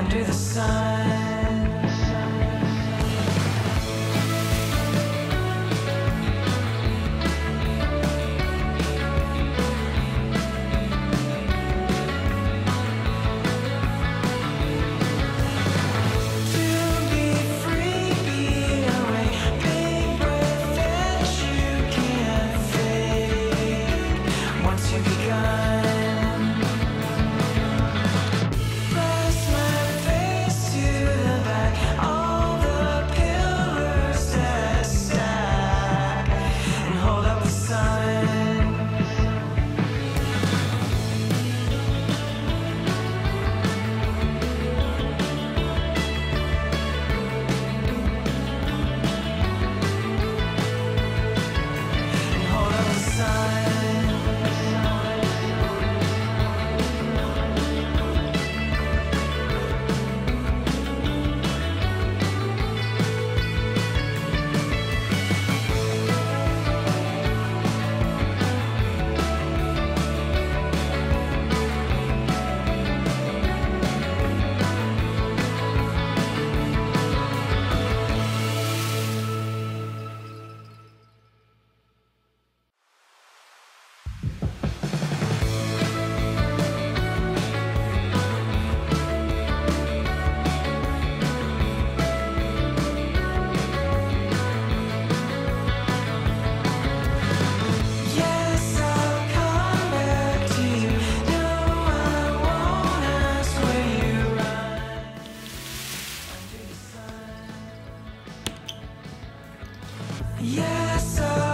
under the sun. Yes, sir.